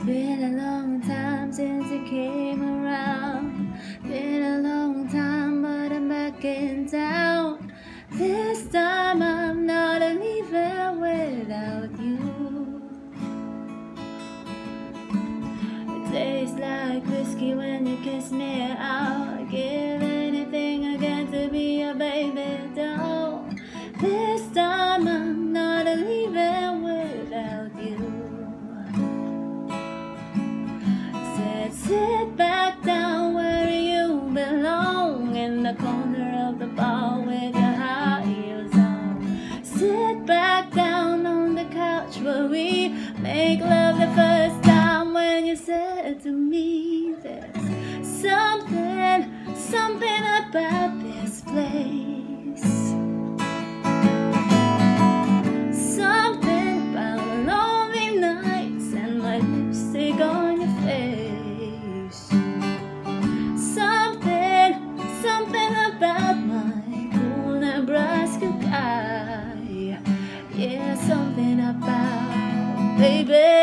been a long time since you came around. Been a long time, but I'm back in town. This time I'm not leaving without you. It tastes like whiskey when you kiss me. I'd give the bar with your high heels on. Sit back down on the couch where we make love the first time when you said to me there's something, something about this place. baby.